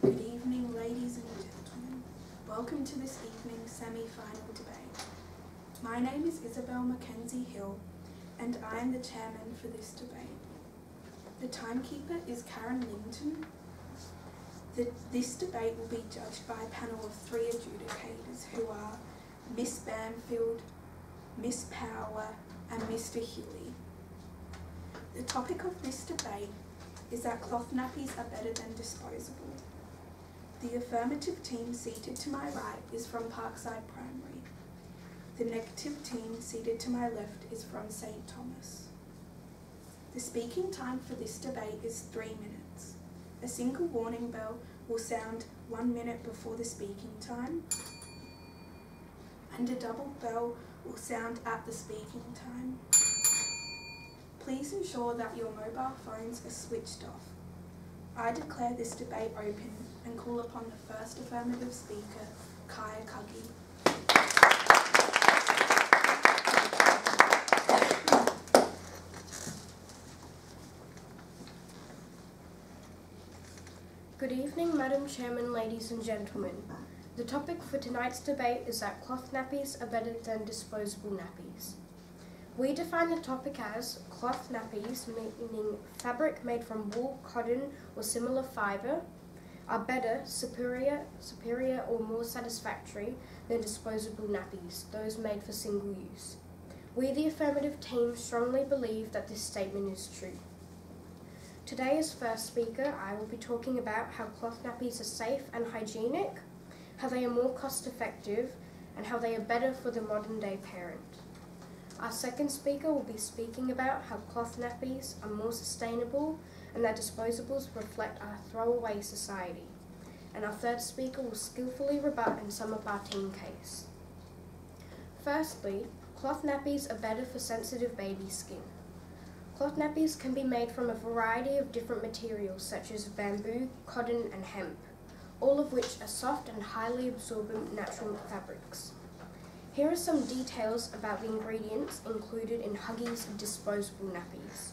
Good evening, ladies and gentlemen. Welcome to this evening's semi-final debate. My name is Isabel Mackenzie Hill, and I am the chairman for this debate. The timekeeper is Karen Linton. The, this debate will be judged by a panel of three adjudicators who are Miss Bamfield, Miss Power, and Mr. Huey. The topic of this debate is that cloth nappies are better than disposable. The affirmative team seated to my right is from Parkside Primary. The negative team seated to my left is from St Thomas. The speaking time for this debate is three minutes. A single warning bell will sound one minute before the speaking time, and a double bell will sound at the speaking time. Please ensure that your mobile phones are switched off. I declare this debate open and call upon the first affirmative speaker, Kaya Kagi. Good evening, Madam Chairman, ladies and gentlemen. The topic for tonight's debate is that cloth nappies are better than disposable nappies. We define the topic as cloth nappies, meaning fabric made from wool, cotton, or similar fibre, are better, superior, superior or more satisfactory than disposable nappies, those made for single use. We, the affirmative team, strongly believe that this statement is true. Today, as first speaker, I will be talking about how cloth nappies are safe and hygienic, how they are more cost effective, and how they are better for the modern day parent. Our second speaker will be speaking about how cloth nappies are more sustainable and that disposables reflect our throwaway society. And our third speaker will skillfully rebut and sum up our team case. Firstly, cloth nappies are better for sensitive baby skin. Cloth nappies can be made from a variety of different materials such as bamboo, cotton, and hemp, all of which are soft and highly absorbent natural fabrics. Here are some details about the ingredients included in Huggies disposable nappies.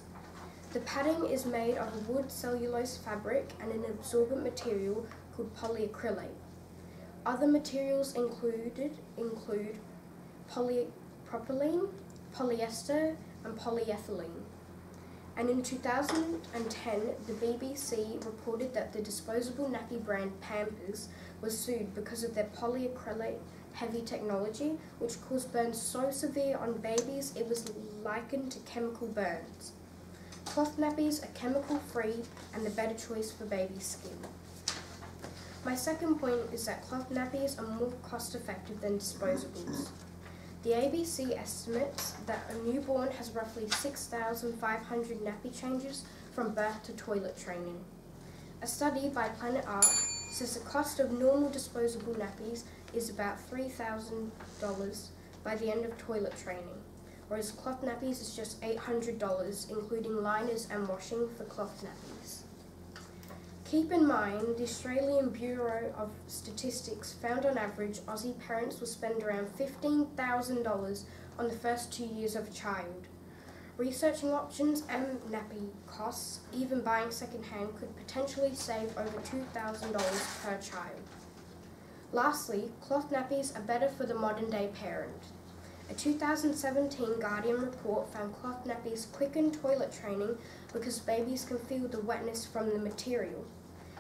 The padding is made of a wood cellulose fabric and an absorbent material called polyacrylate. Other materials included include polypropylene, polyester, and polyethylene. And in 2010, the BBC reported that the disposable nappy brand Pampers was sued because of their polyacrylate heavy technology, which caused burns so severe on babies it was likened to chemical burns. Cloth nappies are chemical free and the better choice for baby skin. My second point is that cloth nappies are more cost effective than disposables. The ABC estimates that a newborn has roughly 6,500 nappy changes from birth to toilet training. A study by Planet Ark says the cost of normal disposable nappies is about $3,000 by the end of toilet training, whereas cloth nappies is just $800, including liners and washing for cloth nappies. Keep in mind, the Australian Bureau of Statistics found on average Aussie parents will spend around $15,000 on the first two years of a child. Researching options and nappy costs, even buying secondhand, could potentially save over $2,000 per child. Lastly, cloth nappies are better for the modern day parent. A 2017 Guardian report found cloth nappies quicken toilet training because babies can feel the wetness from the material.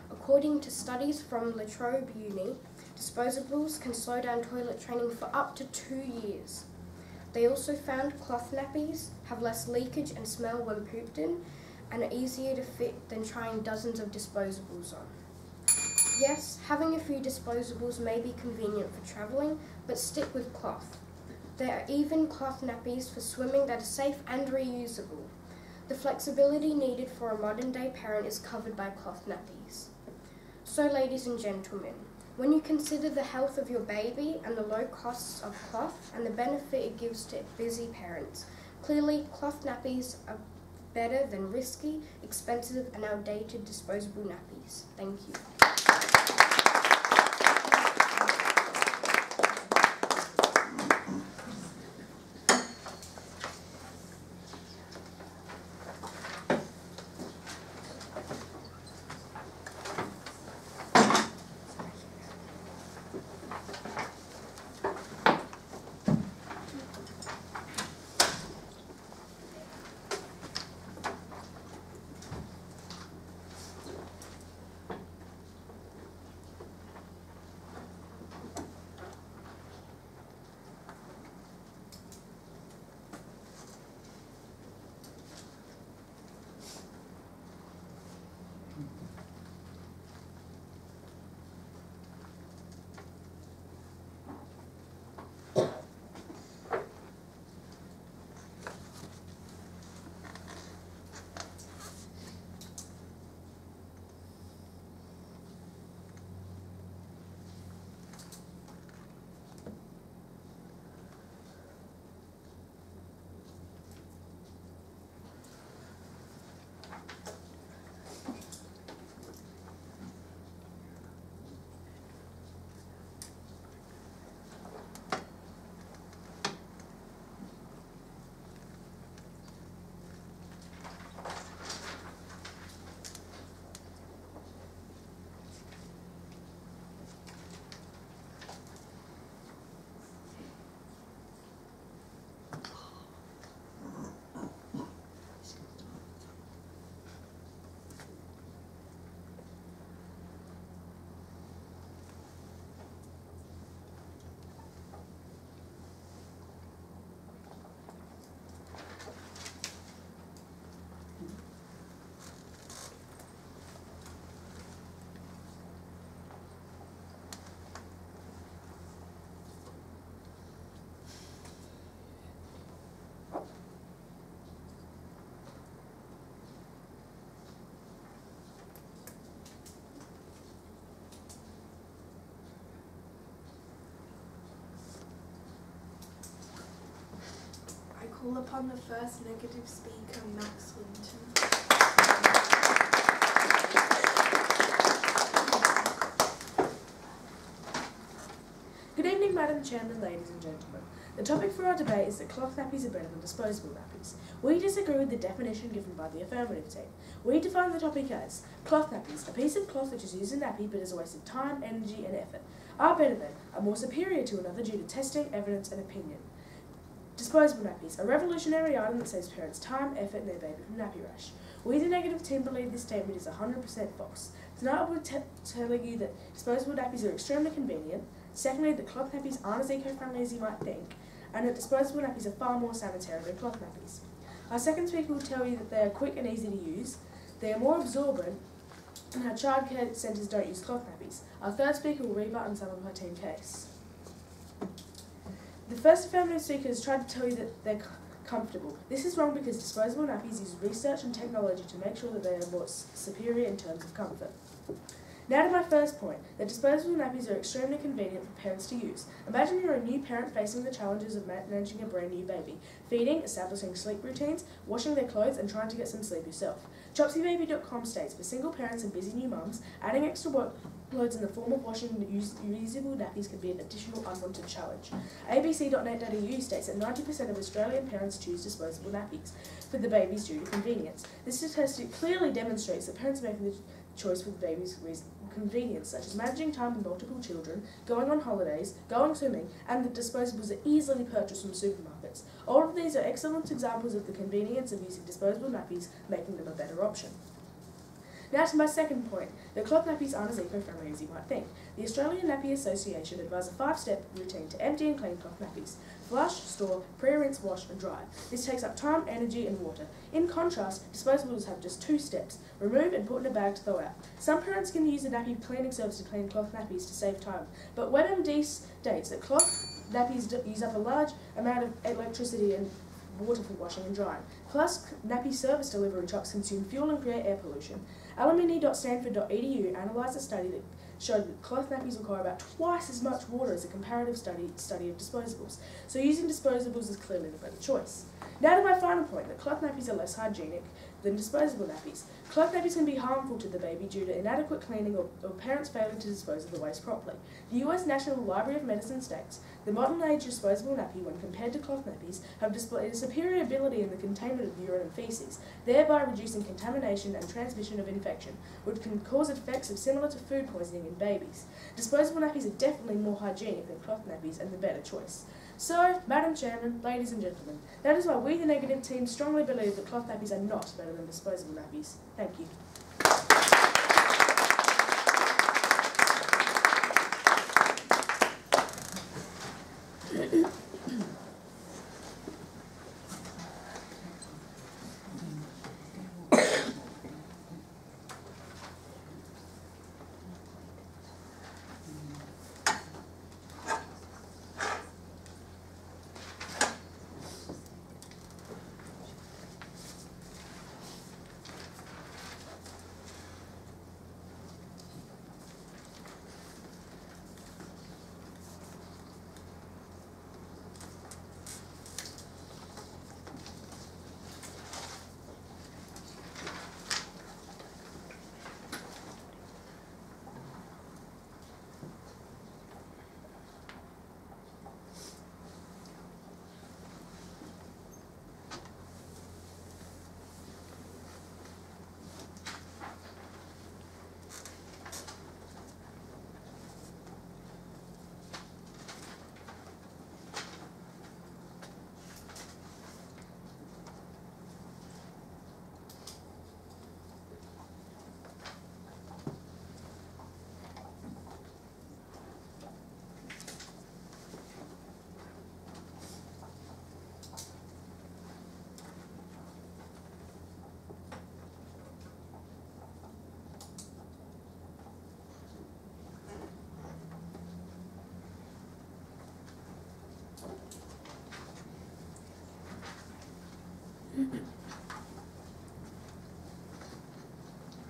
According to studies from La Trobe Uni, disposables can slow down toilet training for up to two years. They also found cloth nappies have less leakage and smell when pooped in and are easier to fit than trying dozens of disposables on. Yes, having a few disposables may be convenient for travelling, but stick with cloth. There are even cloth nappies for swimming that are safe and reusable. The flexibility needed for a modern day parent is covered by cloth nappies. So, ladies and gentlemen, when you consider the health of your baby and the low costs of cloth and the benefit it gives to busy parents, clearly cloth nappies are better than risky, expensive, and outdated disposable nappies. Thank you. Call upon the first negative speaker, Max Winton. Good evening, Madam Chairman, ladies and gentlemen. The topic for our debate is that cloth nappies are better than disposable nappies. We disagree with the definition given by the affirmative team. We define the topic as cloth nappies, a piece of cloth which is used in nappy but is a waste of time, energy, and effort, are better than, are more superior to another due to testing, evidence, and opinion. Disposable nappies, a revolutionary item that saves parents time, effort, and their baby from nappy rash. We, the negative team, believe this statement is 100% false. Tonight we're t- telling you that disposable nappies are extremely convenient. Secondly, that cloth nappies aren't as eco-friendly as you might think, and that disposable nappies are far more sanitary than cloth nappies. Our second speaker will tell you that they are quick and easy to use, they are more absorbent, and how childcare centres don't use cloth nappies. Our third speaker will rebut on some of her team case. The first affirmative speaker has tried to tell you that they're comfortable. This is wrong because disposable nappies use research and technology to make sure that they are more superior in terms of comfort. Now to my first point, that disposable nappies are extremely convenient for parents to use. Imagine you're a new parent facing the challenges of managing a brand new baby, feeding, establishing sleep routines, washing their clothes, and trying to get some sleep yourself. ChopsyBaby.com states for single parents and busy new mums, adding extra workloads in the form of washing reusable nappies can be an additional unwanted challenge. ABC.net.au states that 90% of Australian parents choose disposable nappies for the babies due to convenience. This statistic clearly demonstrates that parents are making the choice for the baby's convenience, such as managing time with multiple children, going on holidays, going swimming, and that disposables are easily purchased from supermarkets. All of these are excellent examples of the convenience of using disposable nappies, making them a better option. Now to my second point, that cloth nappies aren't as eco-friendly as you might think. The Australian Nappy Association advises a five-step routine to empty and clean cloth nappies. Flush, store, pre-rinse, wash and dry. This takes up time, energy and water. In contrast, disposables have just two steps. Remove and put in a bag to throw out. Some parents can use a nappy cleaning service to clean cloth nappies to save time, but WebMD states that cloth nappies use up a large amount of electricity and water for washing and drying. Plus, nappy service delivery trucks consume fuel and create air pollution. Alumni.stanford.edu analysed a study that showed that cloth nappies require about twice as much water as a comparative study, study of disposables. So using disposables is clearly the better choice. Now to my final point, that cloth nappies are less hygienic than disposable nappies. Cloth nappies can be harmful to the baby due to inadequate cleaning or, or parents failing to dispose of the waste properly. The US National Library of Medicine states the modern age disposable nappy, when compared to cloth nappies, have displayed a superior ability in the containment of urine and feces, thereby reducing contamination and transmission of infection, which can cause effects of similar to food poisoning in babies. Disposable nappies are definitely more hygienic than cloth nappies and the better choice. So, Madam Chairman, ladies and gentlemen, that is why we, the negative team, strongly believe that cloth nappies are not better than disposable nappies. Thank you.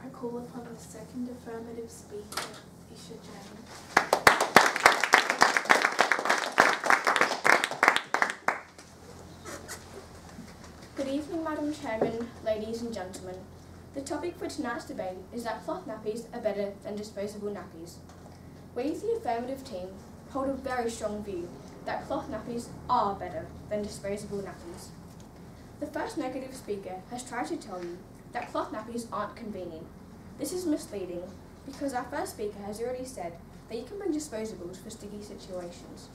I call upon the second affirmative speaker, Isha Jane. Good evening, Madam Chairman, ladies and gentlemen. The topic for tonight's debate is that cloth nappies are better than disposable nappies. We, the affirmative team, hold a very strong view that cloth nappies are better than disposable nappies. The first negative speaker has tried to tell you that cloth nappies aren't convenient. This is misleading because our first speaker has already said that you can bring disposables for sticky situations.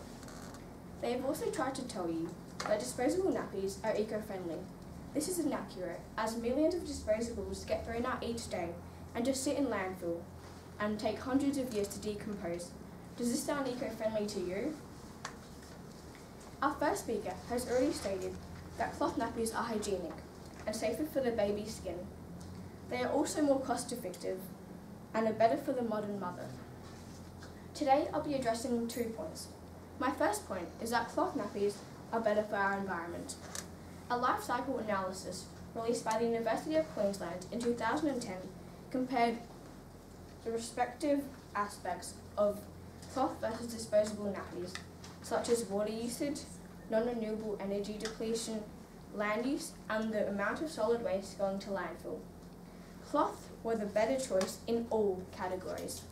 They have also tried to tell you that disposable nappies are eco-friendly. This is inaccurate as millions of disposables get thrown out each day and just sit in landfill and take hundreds of years to decompose. Does this sound eco-friendly to you? Our first speaker has already stated that cloth nappies are hygienic and safer for the baby's skin. They are also more cost effective and are better for the modern mother. Today I'll be addressing two points. My first point is that cloth nappies are better for our environment. A life cycle analysis released by the University of Queensland in 2010 compared the respective aspects of cloth versus disposable nappies, such as water usage, non-renewable energy depletion, land use, and the amount of solid waste going to landfill. Cloth were the better choice in all categories.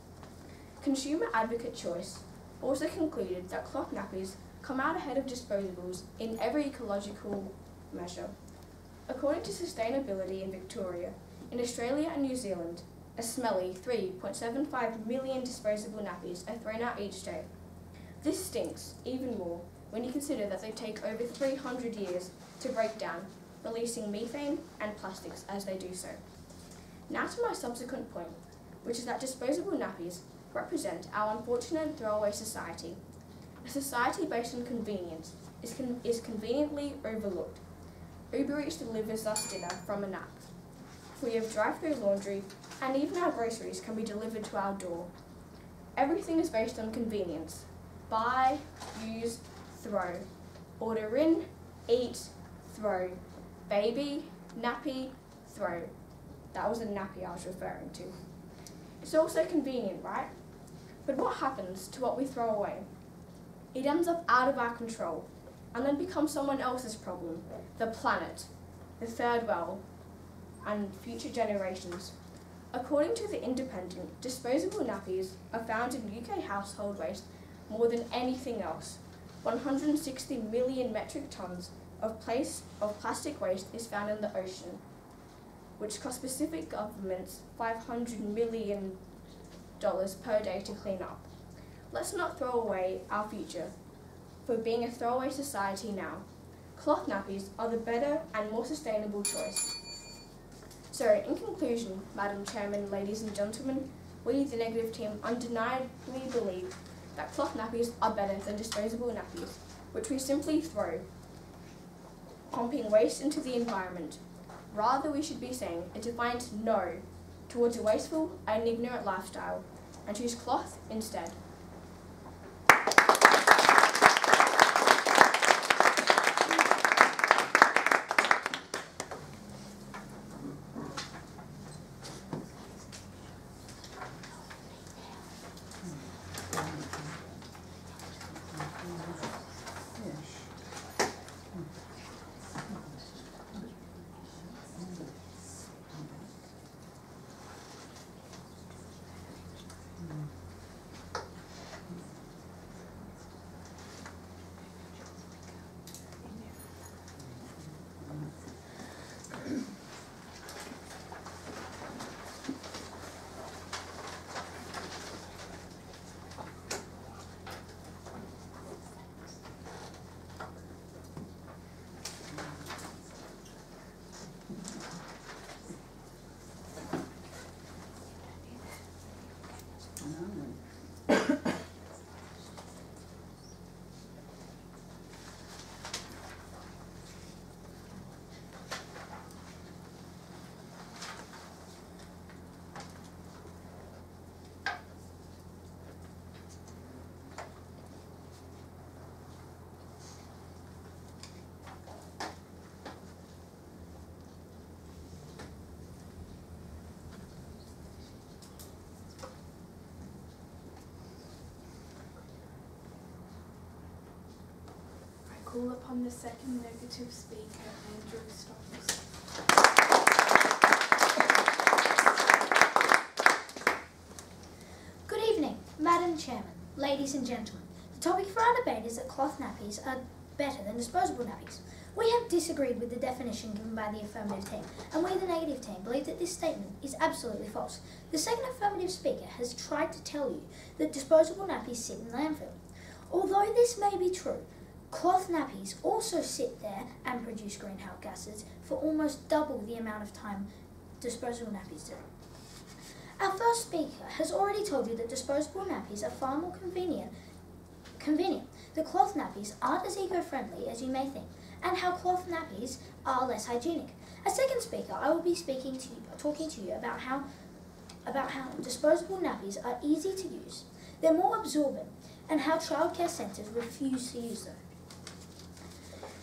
Consumer Advocate Choice also concluded that cloth nappies come out ahead of disposables in every ecological measure. According to Sustainability in Victoria, in Australia and New Zealand, a smelly 3.75 million disposable nappies are thrown out each day. This stinks even more when you consider that they take over 300 years to break down, releasing methane and plastics as they do so. Now to my subsequent point, which is that disposable nappies represent our unfortunate throwaway society. A society based on convenience is, con is conveniently overlooked. Uber Eats delivers us dinner from a nap. We have drive-through laundry, and even our groceries can be delivered to our door. Everything is based on convenience. Buy, use, throw. Order in, eat, throw. Baby, nappy, throw. That was a nappy I was referring to. It's also convenient, right? But what happens to what we throw away? It ends up out of our control and then becomes someone else's problem, the planet, the third world, and future generations. According to The Independent, disposable nappies are found in UK household waste more than anything else. 160 million metric tonnes of, place, of plastic waste is found in the ocean, which cost Pacific governments $500 million per day to clean up. Let's not throw away our future for being a throwaway society now. Cloth nappies are the better and more sustainable choice. So, in conclusion, Madam Chairman, ladies and gentlemen, we, the negative team, undeniably believe that cloth nappies are better than disposable nappies, which we simply throw, pumping waste into the environment. Rather, we should be saying a defiant no towards a wasteful and ignorant lifestyle and choose cloth instead. Call upon the second negative speaker, Andrew Stocks. Good evening, Madam Chairman, ladies and gentlemen. The topic for our debate is that cloth nappies are better than disposable nappies. We have disagreed with the definition given by the affirmative team, and we, the negative team, believe that this statement is absolutely false. The second affirmative speaker has tried to tell you that disposable nappies sit in landfill. Although this may be true, cloth nappies also sit there and produce greenhouse gases for almost double the amount of time disposable nappies do. Our first speaker has already told you that disposable nappies are far more convenient. Convenient. The cloth nappies aren't as eco-friendly as you may think, and how cloth nappies are less hygienic. As second speaker, I will be speaking to you, talking to you about how about how disposable nappies are easy to use, they're more absorbent, and how childcare centres refuse to use them.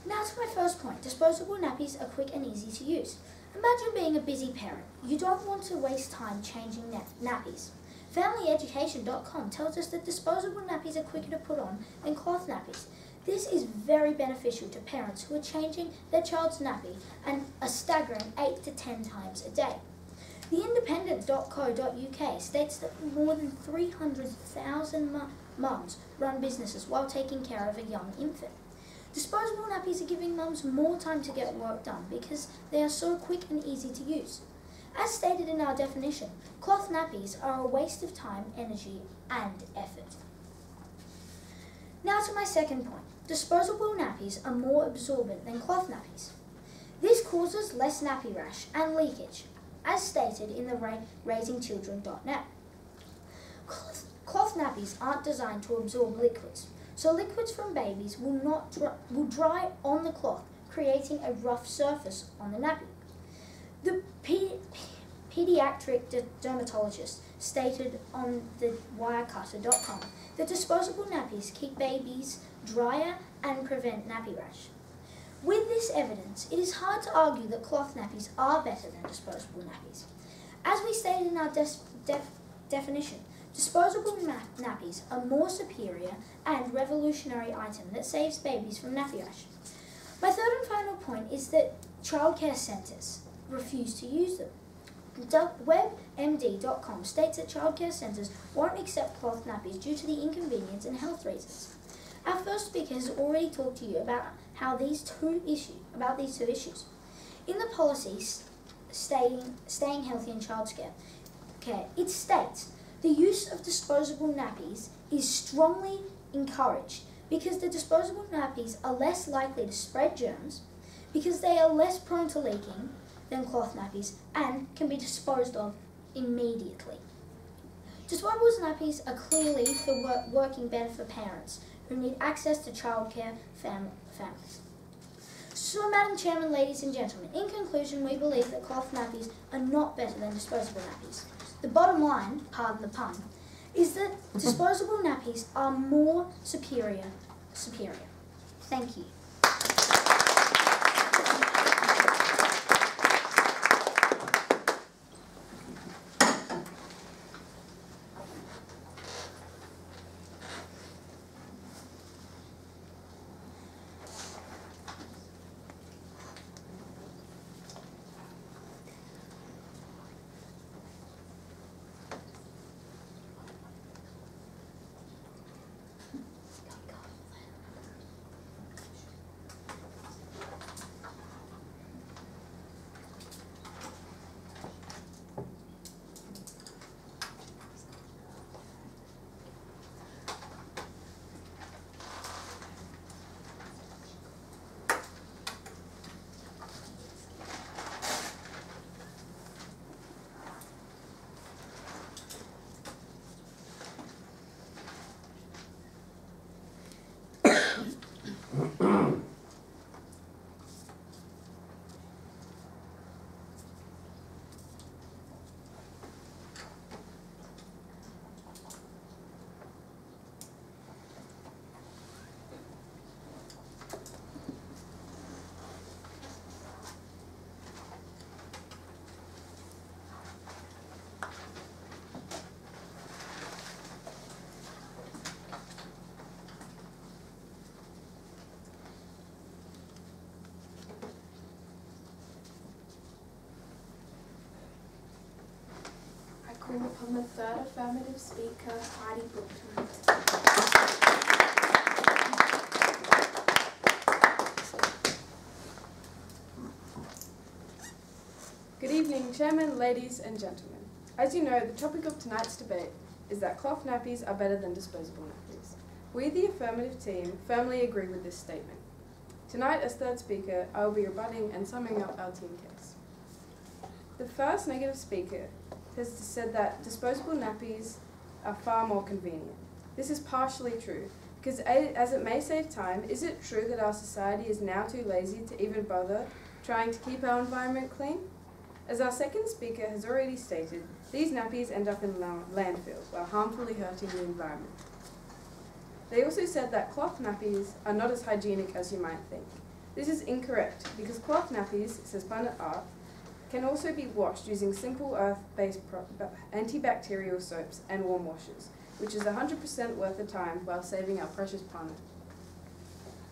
Now to my first point, disposable nappies are quick and easy to use. Imagine being a busy parent. You don't want to waste time changing nap- nappies. FamilyEducation.com tells us that disposable nappies are quicker to put on than cloth nappies. This is very beneficial to parents who are changing their child's nappy and a staggering 8 to 10 times a day. TheIndependent.co.uk states that more than 300,000 mu- mums run businesses while taking care of a young infant. Disposable nappies are giving mums more time to get work done because they are so quick and easy to use. As stated in our definition, cloth nappies are a waste of time, energy, and effort. Now to my second point. Disposable nappies are more absorbent than cloth nappies. This causes less nappy rash and leakage, as stated in the ra- raisingchildren.net. Cloth, cloth nappies aren't designed to absorb liquids, so liquids from babies will not dry, will dry on the cloth, creating a rough surface on the nappy. The pe- pe- pediatric de- dermatologist stated on the wirecutter.com that disposable nappies keep babies drier and prevent nappy rash. With this evidence, it is hard to argue that cloth nappies are better than disposable nappies. As we stated in our definition, disposable na- nappies are more superior and revolutionary item that saves babies from nappy rash. My third and final point is that childcare centres refuse to use them. WebMD.com states that childcare centres won't accept cloth nappies due to the inconvenience and health reasons. Our first speaker has already talked to you about how these two issues about these two issues. In the policies staying staying healthy in childcare care, it states the use of disposable nappies is strongly encouraged because the disposable nappies are less likely to spread germs, because they are less prone to leaking than cloth nappies and can be disposed of immediately. Disposable nappies are clearly for wor- working better for parents who need access to childcare fam- families. So, Madam Chairman, ladies and gentlemen, in conclusion, we believe that cloth nappies are not better than disposable nappies. The bottom line, pardon the pun, is that disposable nappies are more superior. Superior. Thank you. Call upon the third affirmative speaker, Heidi Brookman. Good evening, Chairman, ladies and gentlemen. As you know, the topic of tonight's debate is that cloth nappies are better than disposable nappies. We, the affirmative team, firmly agree with this statement. Tonight, as third speaker, I will be rebutting and summing up our team case. The first negative speaker has said that disposable nappies are far more convenient. This is partially true, because as it may save time, is it true that our society is now too lazy to even bother trying to keep our environment clean? As our second speaker has already stated, these nappies end up in landfills while harmfully hurting the environment. They also said that cloth nappies are not as hygienic as you might think. This is incorrect because cloth nappies, says Planet Ark, can also be washed using simple earth-based antibacterial soaps and warm washes, which is 100% worth the time while saving our precious planet.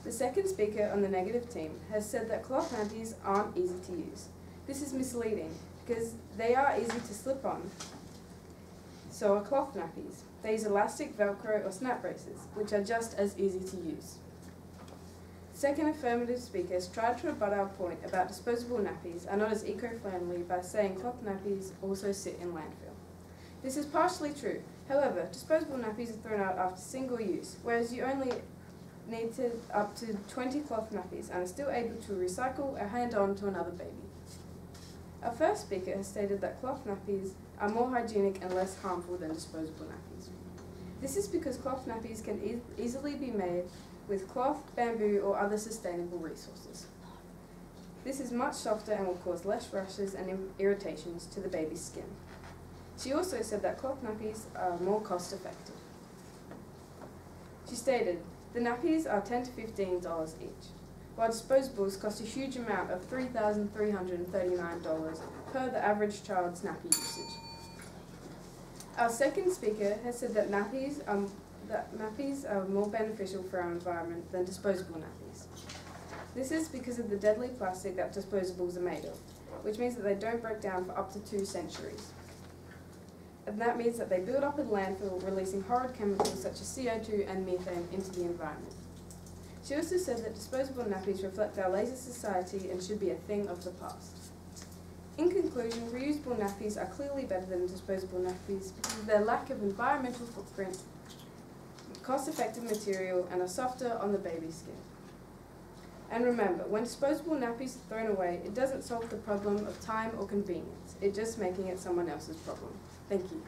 The second speaker on the negative team has said that cloth nappies aren't easy to use. This is misleading because they are easy to slip on. So are cloth nappies. They use elastic, Velcro, or snap braces, which are just as easy to use. Second affirmative speakers tried to rebut our point about disposable nappies are not as eco-friendly by saying cloth nappies also sit in landfill. This is partially true. However, disposable nappies are thrown out after single use, whereas you only need to up to 20 cloth nappies and are still able to recycle or hand on to another baby. Our first speaker has stated that cloth nappies are more hygienic and less harmful than disposable nappies. This is because cloth nappies can e- easily be made with cloth, bamboo, or other sustainable resources. This is much softer and will cause less rashes and irritations to the baby's skin. She also said that cloth nappies are more cost effective. She stated, the nappies are 10 to $15 each, while disposables cost a huge amount of $3,339 per the average child's nappy usage. Our second speaker has said that nappies, are, that nappies are more beneficial for our environment than disposable nappies. This is because of the deadly plastic that disposables are made of, which means that they don't break down for up to two centuries. And that means that they build up in landfill, releasing horrid chemicals such as CO2 and methane into the environment. She also said that disposable nappies reflect our lazy society and should be a thing of the past. In conclusion, reusable nappies are clearly better than disposable nappies because of their lack of environmental footprint, cost effective material, and are softer on the baby's skin. And remember, when disposable nappies are thrown away, it doesn't solve the problem of time or convenience, it's just making it someone else's problem. Thank you.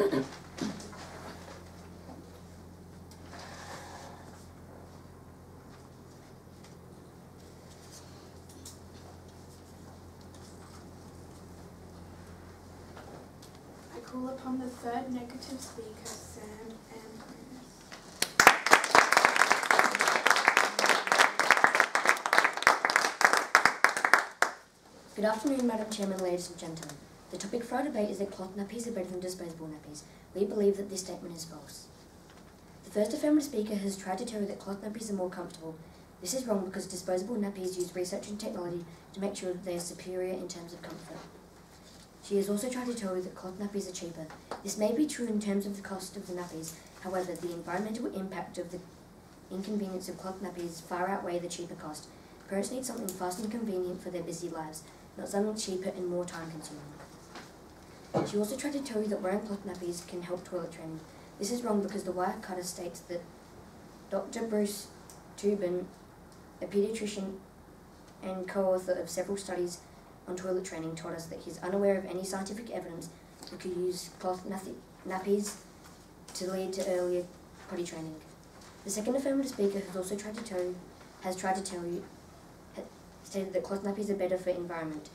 Call upon the third negative speaker, Sam Ambrose. Good afternoon, Madam Chairman, ladies and gentlemen. The topic for our debate is that cloth nappies are better than disposable nappies. We believe that this statement is false. The first affirmative speaker has tried to tell you that cloth nappies are more comfortable. This is wrong because disposable nappies use research and technology to make sure that they are superior in terms of comfort. She has also tried to tell you that cloth nappies are cheaper. This may be true in terms of the cost of the nappies, however, the environmental impact of the inconvenience of cloth nappies far outweigh the cheaper cost. Parents need something fast and convenient for their busy lives, not something cheaper and more time consuming. She also tried to tell you that wearing cloth nappies can help toilet training. This is wrong because the wire cutter states that Dr. Bruce Taubman, a pediatrician and co-author of several studies on toilet training, told us that he's unaware of any scientific evidence that could use cloth nappies to lead to earlier potty training. The second affirmative speaker has also tried to tell you, has tried to tell you, stated that cloth nappies are better for environment.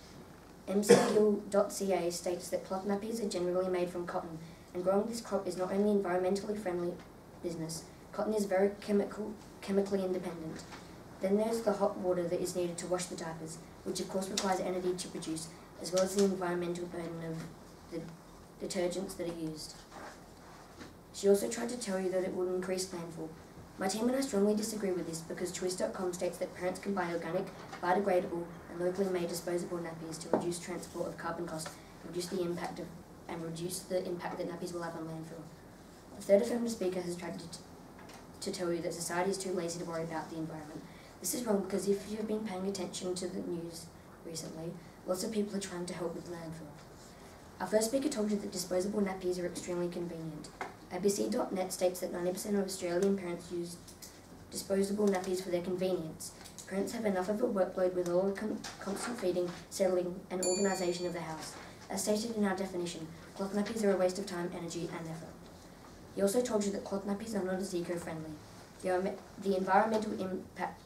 MCGill.ca states that cloth nappies are generally made from cotton, and growing this crop is not only environmentally friendly business, cotton is very chemical, chemically independent. Then there's the hot water that is needed to wash the diapers, which of course requires energy to produce, as well as the environmental burden of the detergents that are used. She also tried to tell you that it would increase landfill. My team and I strongly disagree with this because Choice.com states that parents can buy organic, biodegradable, and locally made disposable nappies to reduce transport of carbon costs reduce the impact of and reduce the impact that nappies will have on landfill. The third affirmative speaker has tried to, to tell you that society is too lazy to worry about the environment. This is wrong because if you've been paying attention to the news recently, lots of people are trying to help with landfill. Our first speaker told you that disposable nappies are extremely convenient. ABC.net states that 90% of Australian parents use disposable nappies for their convenience. Parents have enough of a workload with all the con- constant feeding, settling, and organisation of the house. As stated in our definition, cloth nappies are a waste of time, energy, and effort. He also told you that cloth nappies are not as eco-friendly. The, the environmental impact,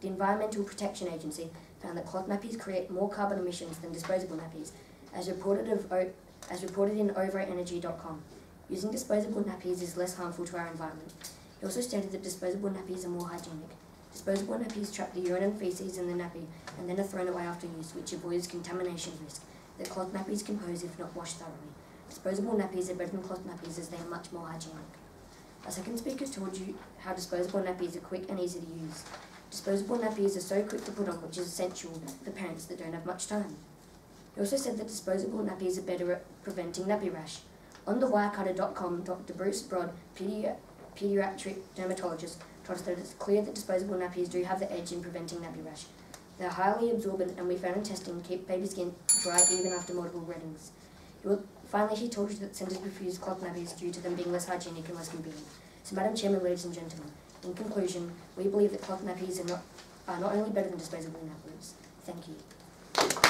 the Environmental Protection Agency found that cloth nappies create more carbon emissions than disposable nappies, as reported of as reported in OVREnergy.com. Using disposable nappies is less harmful to our environment. He also stated that disposable nappies are more hygienic. Disposable nappies trap the urine and feces in the nappy and then are thrown away after use, which avoids contamination risk that cloth nappies can pose if not washed thoroughly. Disposable nappies are better than cloth nappies as they are much more hygienic. Our second speaker told you how disposable nappies are quick and easy to use. Disposable nappies are so quick to put on, which is essential for parents that don't have much time. He also said that disposable nappies are better at preventing nappy rash. On the Wirecutter.com, Dr. Bruce Brod, pedi- pediatric dermatologist, told us that it's clear that disposable nappies do have the edge in preventing nappy rash. They're highly absorbent, and we found in testing keep baby skin dry even after multiple wettings. He will, finally, he told you that centres refuse cloth nappies due to them being less hygienic and less convenient. So, Madam Chairman, ladies and gentlemen, in conclusion, we believe that cloth nappies are not, are not only better than disposable nappies. Thank you.